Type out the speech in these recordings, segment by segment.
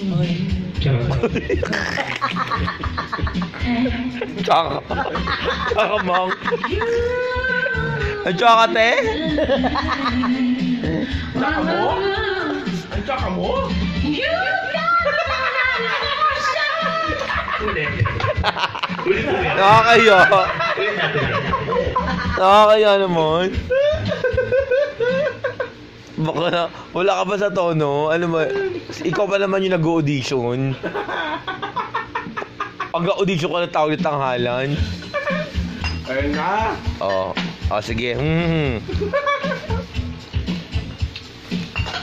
Tsaka. Tsaka, mang. Ang tsaka, te? Tsaka mo? Ang tsaka mo? Ulit. Ulit ulit. Natin. Nakakaya naman. Baka na, wala ka ba sa tono? Ano ba? Ikaw pa naman yung nag-audition. Pag-audition ka na tawag ng tanghalan. Ayun na. Oo. Oh. oh, sige. Hmm.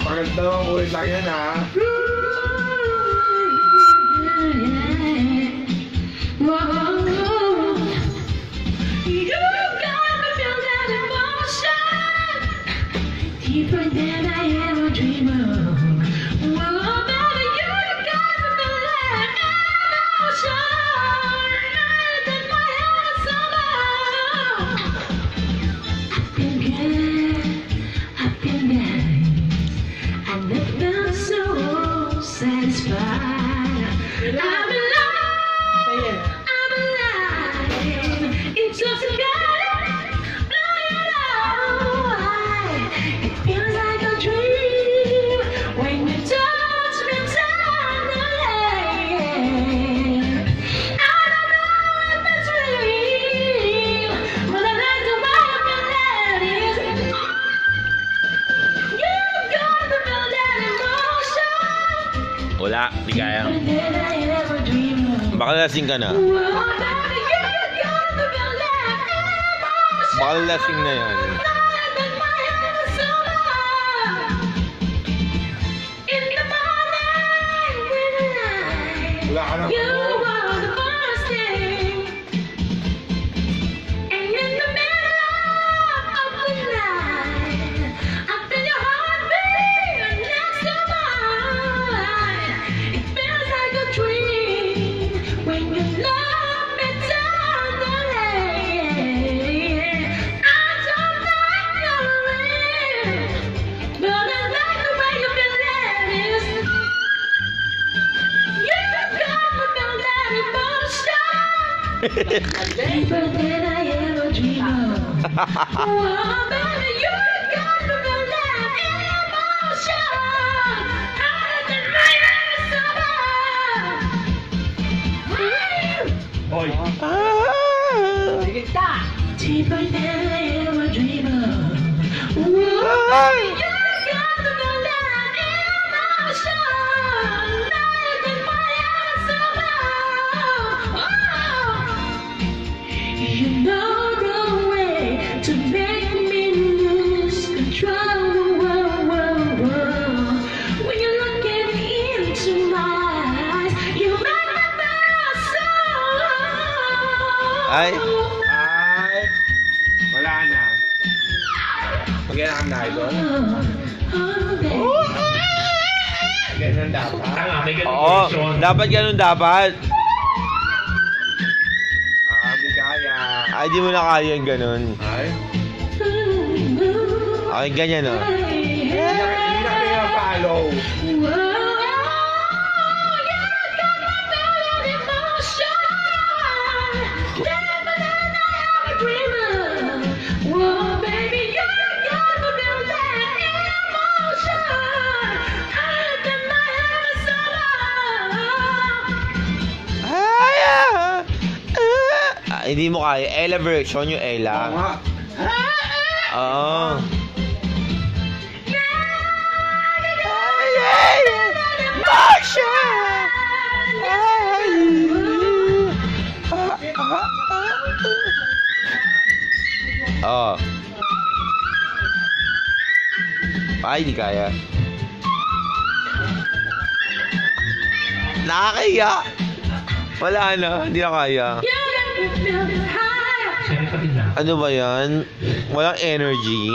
Maganda ang ulit lang yan ha. Wala, di kaya. Than I ever dreamed of. Baka lasing ka na. The morning when I Wala ka na. 어이. 아. 아. 아. 되겠다. 집을 내. Ay. Ay. Wala na. Magyan ang. Oh, baby. Ganyan dapat. Tanga, may ganun Oo, dapat ganun dapat. Ah, di kaya. Ay, di mo na kaya yung ganun. Ay. Okay, ganyan oh. Hindi na kayo follow. Hindi mo kaya. Ella version yung Oo Ella. nga. Oo. Ay, ay, Marsha! Ah, ah, ah. Oo. Ay, di kaya. Nakakaya. Wala na, hindi na kaya. Ano ba yan? Walang energy.